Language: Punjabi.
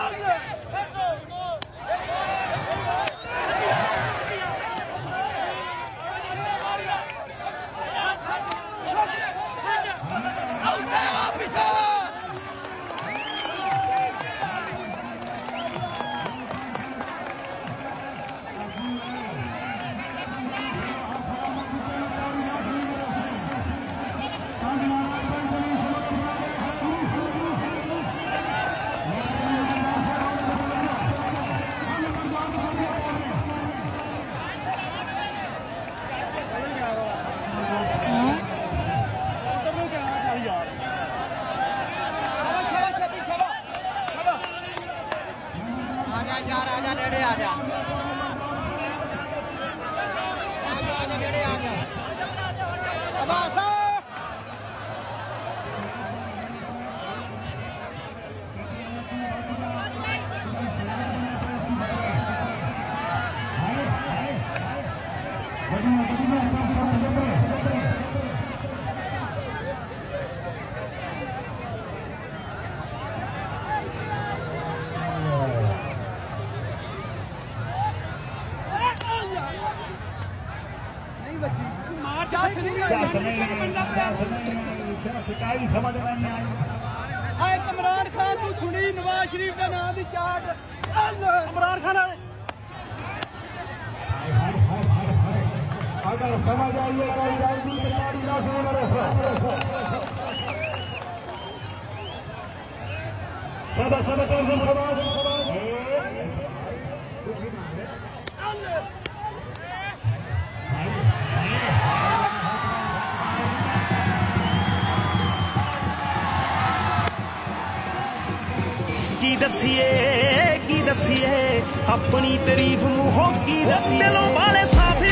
Allah! आजा यार आजा। रेडे आजा आजा। आजा रेडे आजा तमाशा बढ़िया बढ़िया ਆ ਜਾ ਅਬਾਸ ਸਿਕਾਈ ਸਮਝ ਨਹੀਂ ਆਈ ਹਾਏ ਕਮਰਾਨ ਖਾਨ ਤੂੰ ਸੁਣੀ ਨਵਾਜ਼ ਸ਼ਰੀਫ ਦਾ ਨਾਮ ਦੀ ਚਾਟ ਕਮਰਾਨ ਖਾਨ अगर समझ आइए कोई राजनीति कारी ना सुन सब सब कर समाज ਕੀ ਦਸੀਏ ਕੀ ਦਸੀਏ? ਆਪਣੀ ਤਾਰੀਫ ਮੂੰਹੋਂ ਕੀ ਦਸੀਏ? ਦਿਲੋਂ ਵਾਲੇ ਸਾਫ਼